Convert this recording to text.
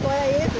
agora isso.